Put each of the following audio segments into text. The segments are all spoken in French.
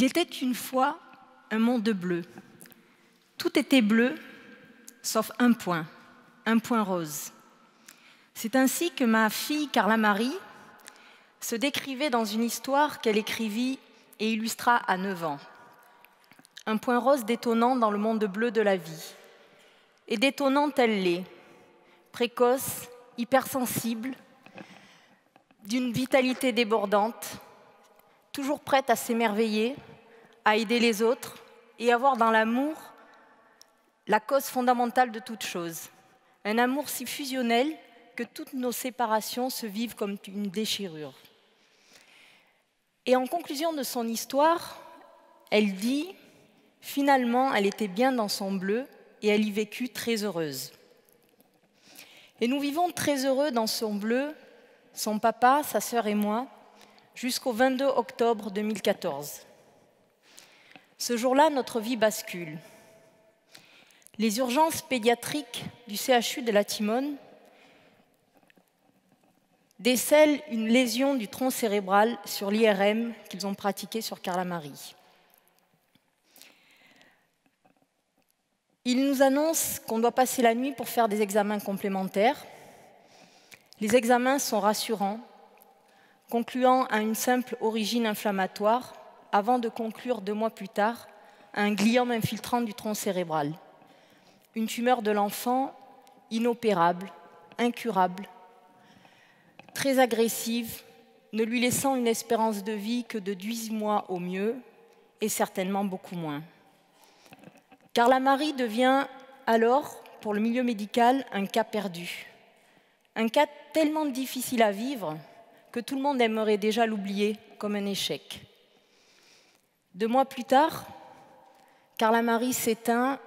Il était une fois un monde bleu. Tout était bleu, sauf un point, un point rose. C'est ainsi que ma fille Carla Marie se décrivait dans une histoire qu'elle écrivit et illustra à 9 ans. Un point rose détonnant dans le monde bleu de la vie. Et détonnante elle l'est, précoce, hypersensible, d'une vitalité débordante, toujours prête à s'émerveiller, à aider les autres et à voir dans l'amour la cause fondamentale de toute chose. Un amour si fusionnel que toutes nos séparations se vivent comme une déchirure. Et en conclusion de son histoire, elle dit, finalement, elle était bien dans son bleu et elle y vécut très heureuse. Et nous vivons très heureux dans son bleu, son papa, sa sœur et moi, jusqu'au 22 octobre 2014. Ce jour-là, notre vie bascule. Les urgences pédiatriques du CHU de la Timone décèlent une lésion du tronc cérébral sur l'IRM qu'ils ont pratiqué sur Carla Marie. Ils nous annoncent qu'on doit passer la nuit pour faire des examens complémentaires. Les examens sont rassurants, concluant à une simple origine inflammatoire, avant de conclure deux mois plus tard un gliome infiltrant du tronc cérébral. Une tumeur de l'enfant inopérable, incurable, très agressive, ne lui laissant une espérance de vie que de 18 mois au mieux, et certainement beaucoup moins. Car la Marie devient alors, pour le milieu médical, un cas perdu. Un cas tellement difficile à vivre que tout le monde aimerait déjà l'oublier comme un échec. Deux mois plus tard, Carla Marie s'éteint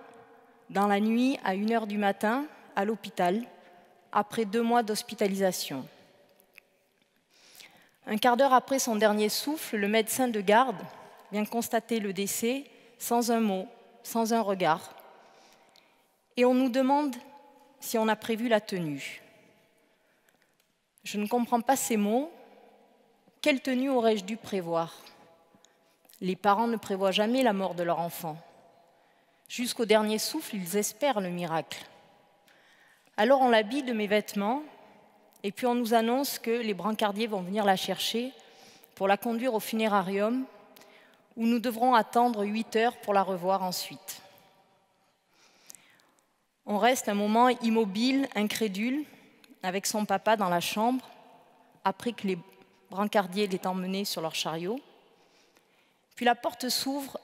dans la nuit à 1 heure du matin à l'hôpital après deux mois d'hospitalisation. Un quart d'heure après son dernier souffle, le médecin de garde vient constater le décès sans un mot, sans un regard. Et on nous demande si on a prévu la tenue. Je ne comprends pas ces mots. Quelle tenue aurais-je dû prévoir? Les parents ne prévoient jamais la mort de leur enfant. Jusqu'au dernier souffle, ils espèrent le miracle. Alors on l'habille de mes vêtements, et puis on nous annonce que les brancardiers vont venir la chercher pour la conduire au funérarium, où nous devrons attendre huit heures pour la revoir ensuite. On reste un moment immobile, incrédule, avec son papa dans la chambre, après que les brancardiers l'aient emmené sur leur chariot. Puis la porte s'ouvre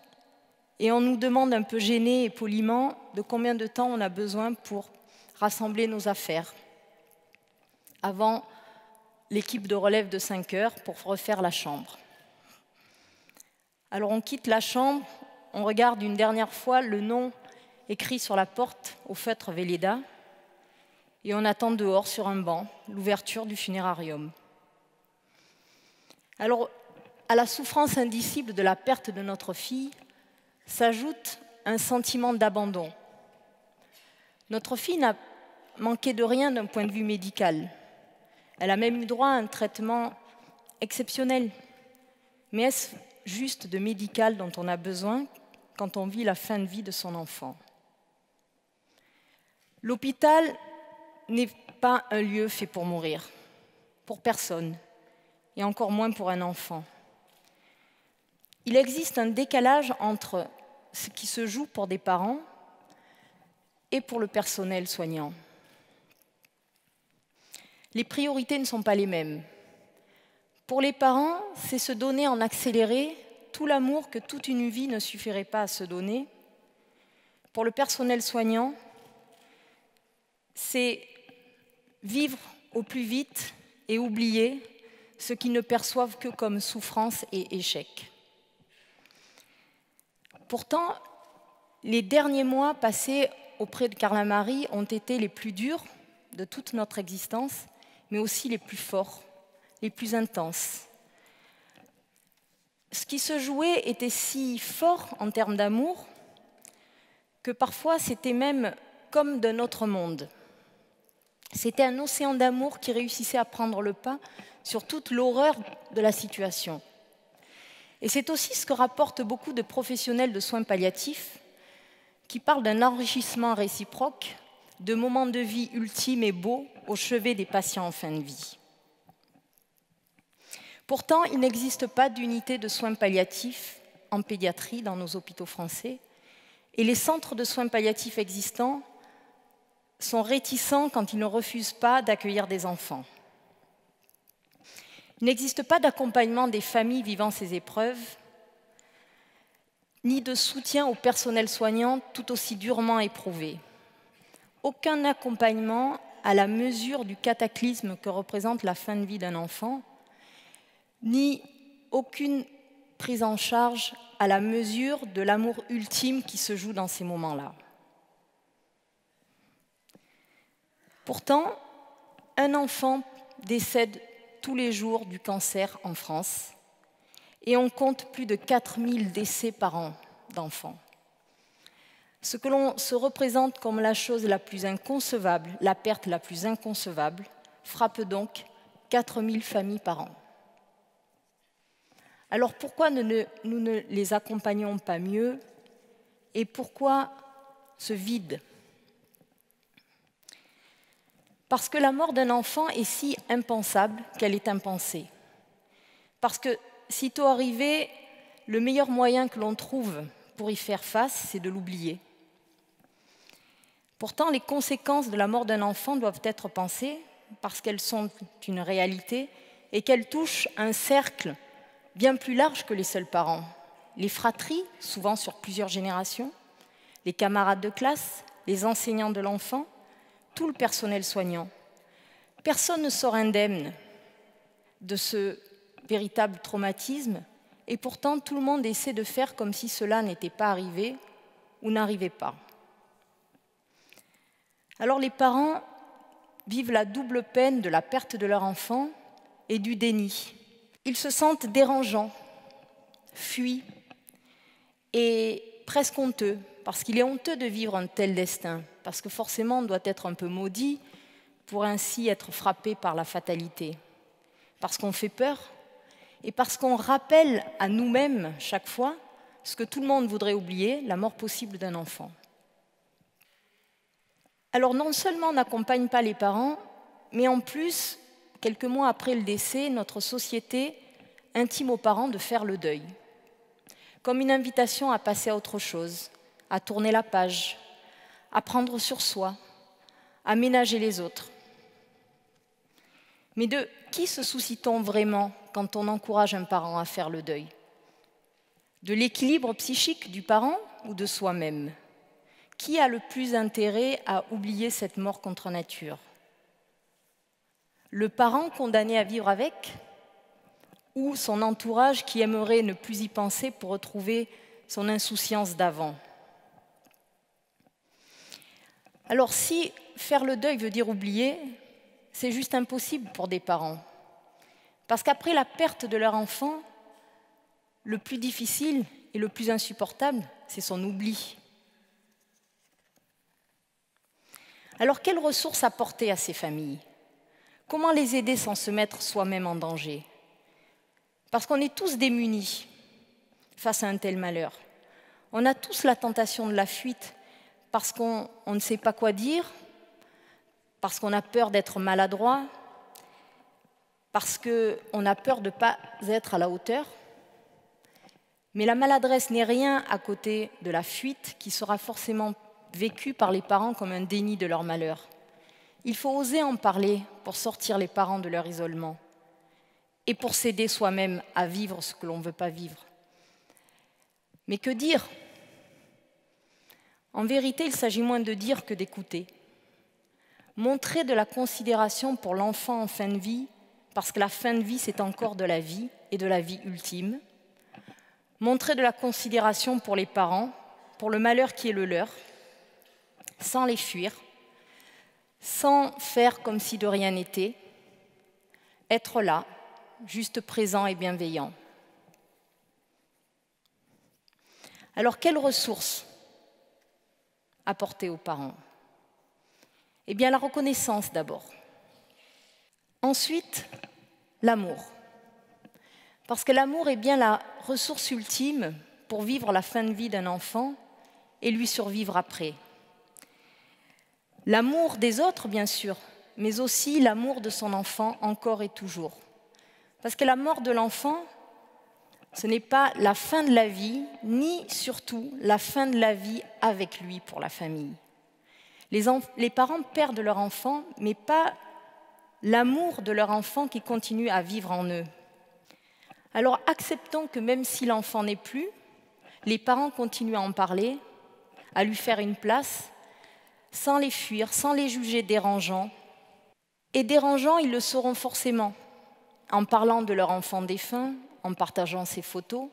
et on nous demande un peu gêné et poliment de combien de temps on a besoin pour rassembler nos affaires avant l'équipe de relève de 5 heures pour refaire la chambre. Alors on quitte la chambre, on regarde une dernière fois le nom écrit sur la porte au feutre Véleda, et on attend dehors sur un banc l'ouverture du funérarium. Alors, à la souffrance indicible de la perte de notre fille s'ajoute un sentiment d'abandon. Notre fille n'a manqué de rien d'un point de vue médical. Elle a même eu droit à un traitement exceptionnel. Mais est-ce juste de médical dont on a besoin quand on vit la fin de vie de son enfant? L'hôpital n'est pas un lieu fait pour mourir, pour personne, et encore moins pour un enfant. Il existe un décalage entre ce qui se joue pour des parents et pour le personnel soignant. Les priorités ne sont pas les mêmes. Pour les parents, c'est se donner en accéléré tout l'amour que toute une vie ne suffirait pas à se donner. Pour le personnel soignant, c'est vivre au plus vite et oublier ce qu'ils ne perçoivent que comme souffrance et échec. Pourtant, les derniers mois passés auprès de Carla Marie ont été les plus durs de toute notre existence, mais aussi les plus forts, les plus intenses. Ce qui se jouait était si fort en termes d'amour que parfois c'était même comme d'un autre monde. C'était un océan d'amour qui réussissait à prendre le pas sur toute l'horreur de la situation. Et c'est aussi ce que rapportent beaucoup de professionnels de soins palliatifs qui parlent d'un enrichissement réciproque, de moments de vie ultimes et beaux au chevet des patients en fin de vie. Pourtant, il n'existe pas d'unité de soins palliatifs en pédiatrie dans nos hôpitaux français, et les centres de soins palliatifs existants sont réticents quand ils ne refusent pas d'accueillir des enfants. Il n'existe pas d'accompagnement des familles vivant ces épreuves, ni de soutien au personnel soignant tout aussi durement éprouvé. Aucun accompagnement à la mesure du cataclysme que représente la fin de vie d'un enfant, ni aucune prise en charge à la mesure de l'amour ultime qui se joue dans ces moments-là. Pourtant, un enfant décède tous les jours du cancer en France et on compte plus de 4000 décès par an d'enfants. Ce que l'on se représente comme la chose la plus inconcevable, la perte la plus inconcevable, frappe donc 4000 familles par an. Alors pourquoi nous ne, les accompagnons pas mieux? Et pourquoi ce vide? Parce que la mort d'un enfant est si impensable qu'elle est impensée. Parce que, sitôt arrivé, le meilleur moyen que l'on trouve pour y faire face, c'est de l'oublier. Pourtant, les conséquences de la mort d'un enfant doivent être pensées parce qu'elles sont une réalité et qu'elles touchent un cercle bien plus large que les seuls parents. Les fratries, souvent sur plusieurs générations, les camarades de classe, les enseignants de l'enfant, tout le personnel soignant. Personne ne sort indemne de ce véritable traumatisme et pourtant tout le monde essaie de faire comme si cela n'était pas arrivé ou n'arrivait pas. Alors les parents vivent la double peine de la perte de leur enfant et du déni. Ils se sentent dérangeants, fuient et presque honteux parce qu'il est honteux de vivre un tel destin, parce que forcément on doit être un peu maudit pour ainsi être frappé par la fatalité, parce qu'on fait peur et parce qu'on rappelle à nous-mêmes chaque fois ce que tout le monde voudrait oublier, la mort possible d'un enfant. Alors non seulement on n'accompagne pas les parents, mais en plus, quelques mois après le décès, notre société intime aux parents de faire le deuil, comme une invitation à passer à autre chose, à tourner la page, à prendre sur soi, à ménager les autres. Mais de qui se soucie-t-on vraiment quand on encourage un parent à faire le deuil? De l'équilibre psychique du parent ou de soi-même? Qui a le plus intérêt à oublier cette mort contre nature? Le parent condamné à vivre avec ou son entourage qui aimerait ne plus y penser pour retrouver son insouciance d'avant? Alors si faire le deuil veut dire oublier, c'est juste impossible pour des parents. Parce qu'après la perte de leur enfant, le plus difficile et le plus insupportable, c'est son oubli. Alors quelles ressources apporter à ces familles? Comment les aider sans se mettre soi-même en danger? Parce qu'on est tous démunis face à un tel malheur. On a tous la tentation de la fuite parce qu'on ne sait pas quoi dire, parce qu'on a peur d'être maladroit, parce qu'on a peur de ne pas être à la hauteur. Mais la maladresse n'est rien à côté de la fuite qui sera forcément vécue par les parents comme un déni de leur malheur. Il faut oser en parler pour sortir les parents de leur isolement et pour s'aider soi-même à vivre ce que l'on ne veut pas vivre. Mais que dire en vérité, il s'agit moins de dire que d'écouter. Montrer de la considération pour l'enfant en fin de vie, parce que la fin de vie, c'est encore de la vie et de la vie ultime. Montrer de la considération pour les parents, pour le malheur qui est le leur, sans les fuir, sans faire comme si de rien n'était, être là, juste présent et bienveillant. Alors, quelles ressources apporter aux parents Eh bien, la reconnaissance d'abord. Ensuite, l'amour. Parce que l'amour est bien la ressource ultime pour vivre la fin de vie d'un enfant et lui survivre après. L'amour des autres, bien sûr, mais aussi l'amour de son enfant encore et toujours. Parce que la mort de l'enfant, ce n'est pas la fin de la vie, ni surtout la fin de la vie avec lui pour la famille. Les, parents perdent leur enfant, mais pas l'amour de leur enfant qui continue à vivre en eux. Alors acceptons que même si l'enfant n'est plus, les parents continuent à en parler, à lui faire une place, sans les fuir, sans les juger dérangeants. Et dérangeants, ils le seront forcément, en parlant de leur enfant défunt, en partageant ses photos,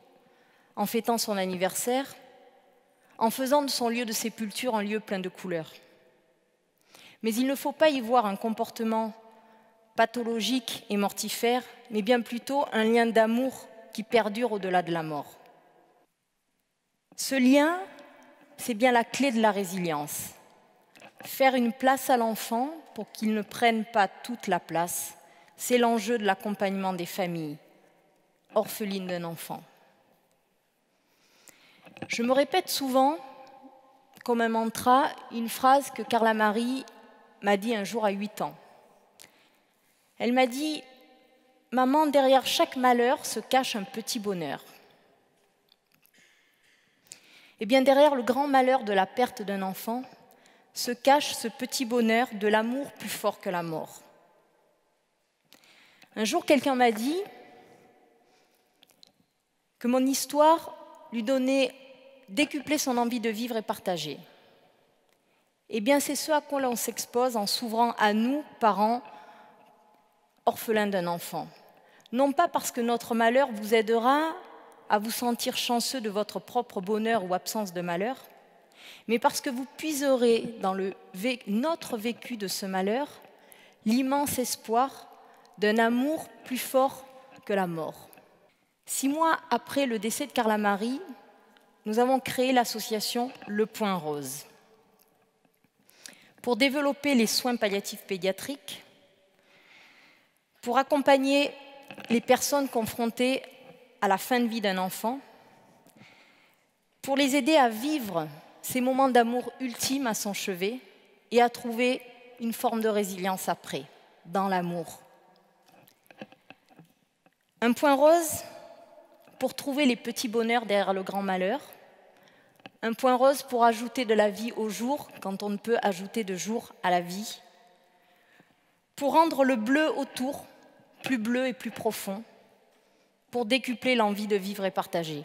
en fêtant son anniversaire, en faisant de son lieu de sépulture un lieu plein de couleurs. Mais il ne faut pas y voir un comportement pathologique et mortifère, mais bien plutôt un lien d'amour qui perdure au-delà de la mort. Ce lien, c'est bien la clé de la résilience. Faire une place à l'enfant pour qu'il ne prenne pas toute la place, c'est l'enjeu de l'accompagnement des familles orphelines d'un enfant. Je me répète souvent, comme un mantra, une phrase que Carla Marie m'a dit un jour à 8 ans. Elle m'a dit Maman, derrière chaque malheur se cache un petit bonheur. Eh bien, derrière le grand malheur de la perte d'un enfant se cache ce petit bonheur de l'amour plus fort que la mort. Un jour, quelqu'un m'a dit que mon histoire lui donnait décupler son envie de vivre et partager. Eh bien, c'est ce à quoi l'on s'expose en s'ouvrant à nous, parents, orphelin d'un enfant. Non pas parce que notre malheur vous aidera à vous sentir chanceux de votre propre bonheur ou absence de malheur, mais parce que vous puiserez dans notre vécu de ce malheur l'immense espoir d'un amour plus fort que la mort. Six mois après le décès de Carla Marie, nous avons créé l'association Le Point Rose. Pour développer les soins palliatifs pédiatriques, pour accompagner les personnes confrontées à la fin de vie d'un enfant, pour les aider à vivre ces moments d'amour ultime à son chevet et à trouver une forme de résilience après, dans l'amour. Un point rose pour trouver les petits bonheurs derrière le grand malheur. Un point rose pour ajouter de la vie au jour quand on ne peut ajouter de jour à la vie. Pour rendre le bleu autour plus bleu et plus profond, pour décupler l'envie de vivre et partager.